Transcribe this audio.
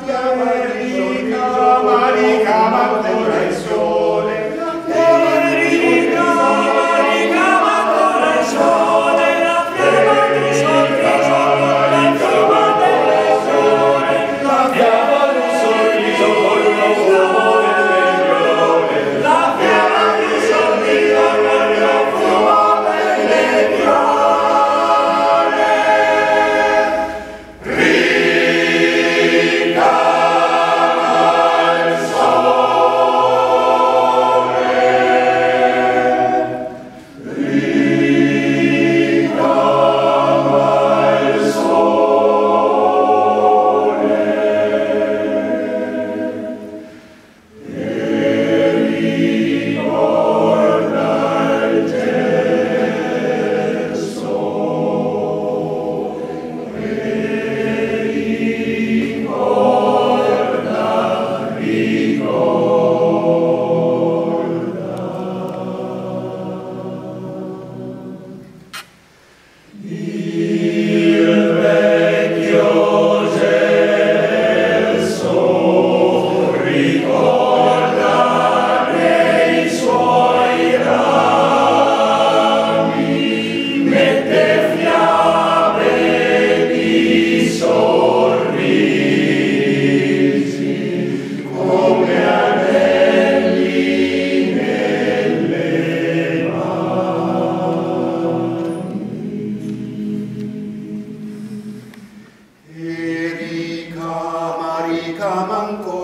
Yahweh. Ramangko